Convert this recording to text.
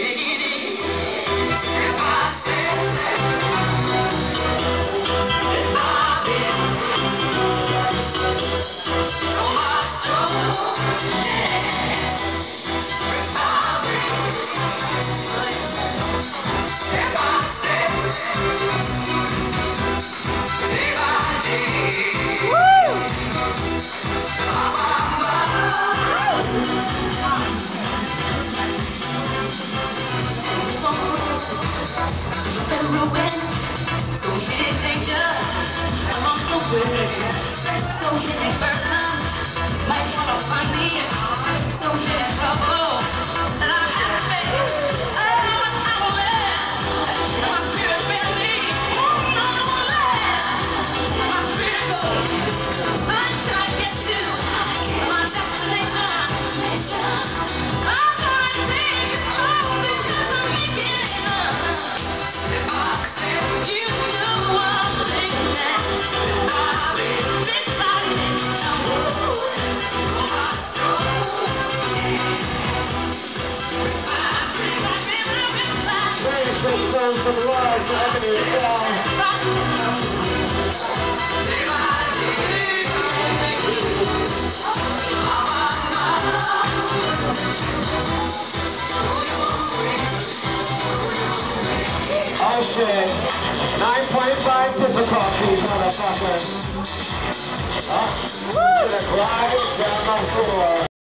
Yeah. So many dangers along the way. So many burdens might the rise to Ebony and Brown. Oh shit. 9.5 difficulty, motherfucker. Oh, gonna glide down the floor.